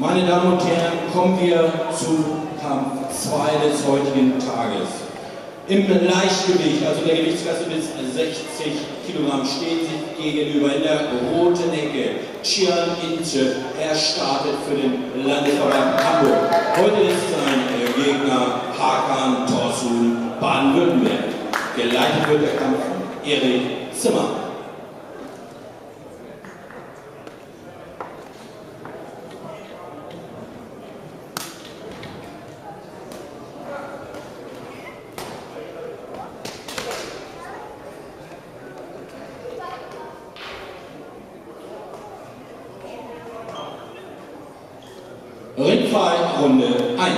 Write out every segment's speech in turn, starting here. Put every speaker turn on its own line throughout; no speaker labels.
Meine Damen und Herren, kommen wir zu Kampf 2 des heutigen Tages. Im Leichtgewicht, also der Gewichtsklasse bis 60 Kilogramm, steht sich gegenüber in der roten Ecke Chian Ince. Er startet für den Landesverband Hamburg. Heute ist sein Gegner Hakan Torsun Baden-Württemberg. Geleitet wird der Kampf von Erik Zimmer. und äh, ein.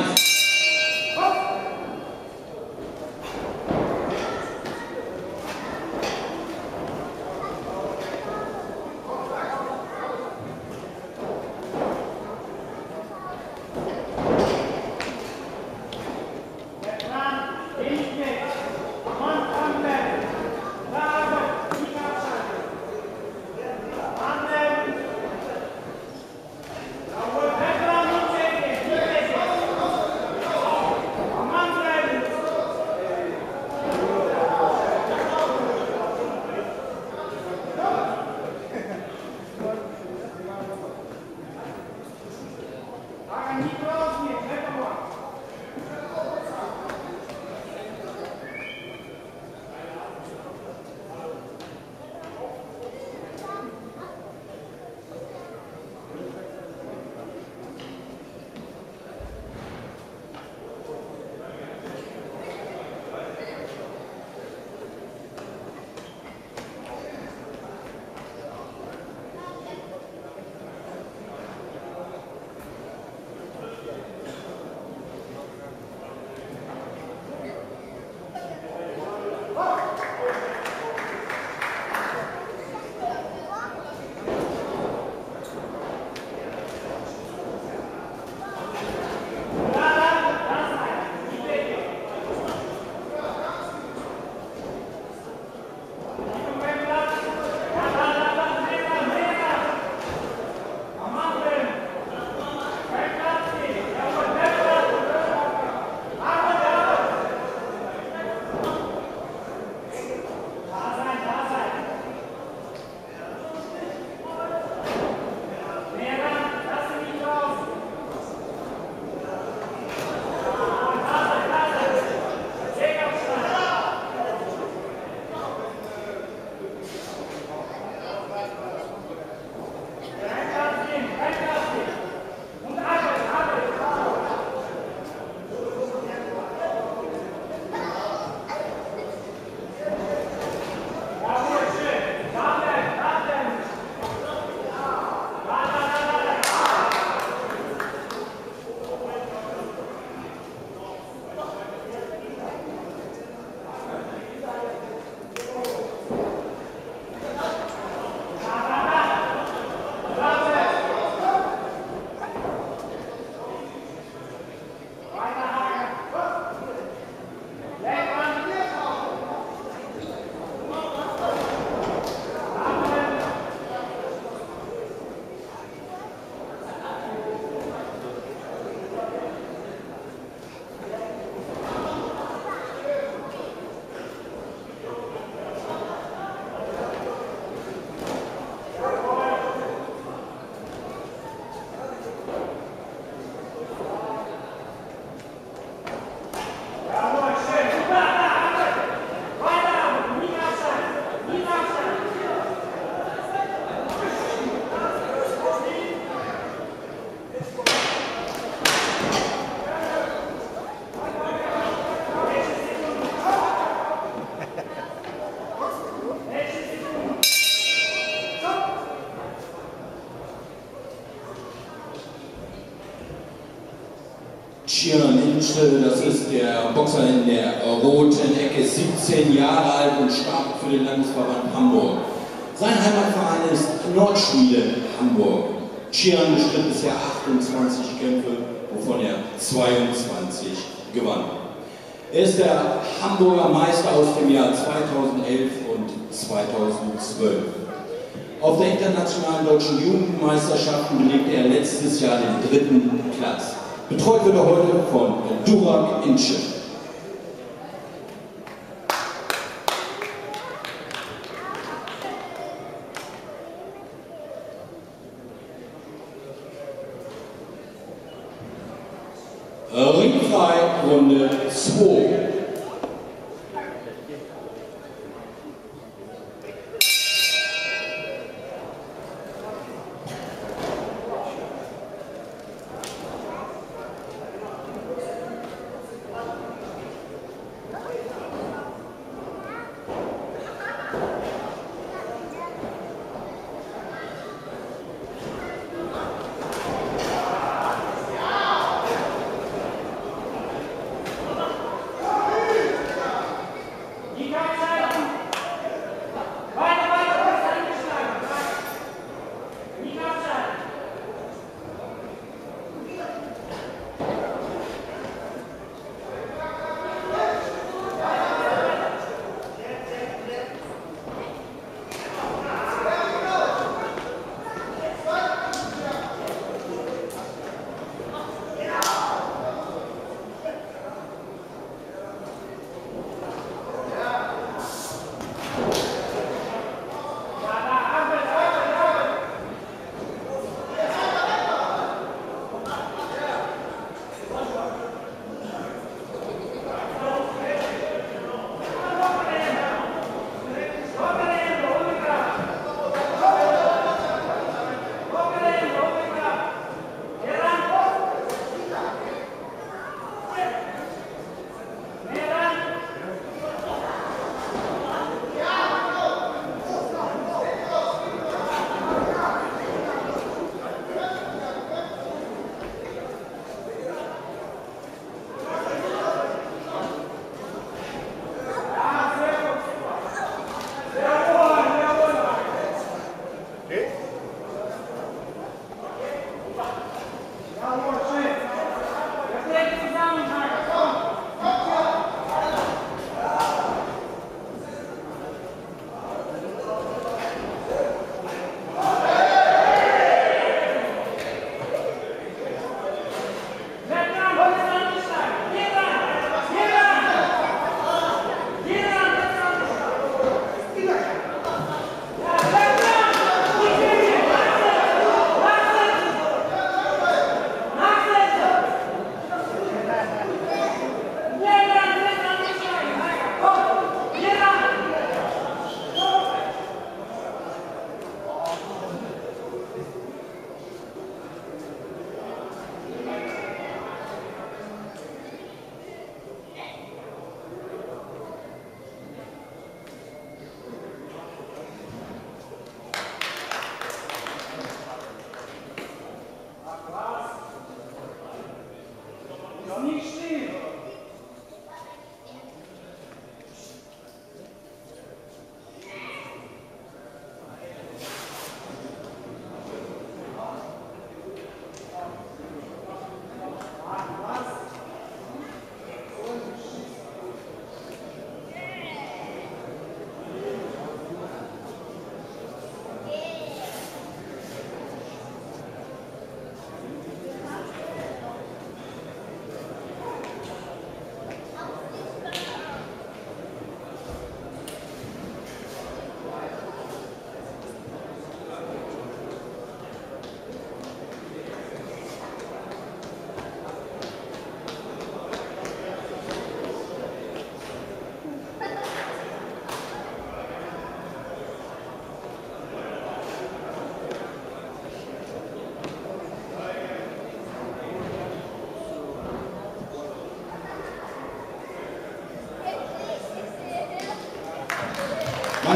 Shiran Inche, das ist der Boxer in der roten Ecke, 17 Jahre alt und startet für den Landesverband Hamburg. Sein Heimatverein ist Nordschmiede Hamburg. Shiran bestritt bisher 28 Kämpfe, wovon er 22 gewann. Er ist der Hamburger Meister aus dem Jahr 2011 und 2012. Auf der internationalen deutschen Jugendmeisterschaften belegte er letztes Jahr den dritten Platz. Betreut wird er heute von Durak Ince. Ringfrei Runde 2.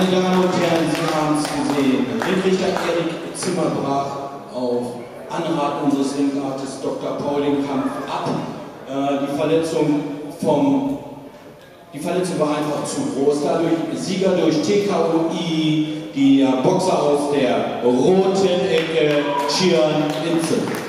Meine Damen und Herren, Sie haben es gesehen. Ringrichter Erik Zimmerbrach auf Anrat unseres Ringartes Dr. Pauling Kampf ab. Äh, die Verletzung vom die Verletzung war einfach zu groß. Dadurch Sieger durch TKUI, die Boxer aus der roten Ecke Chian Inze.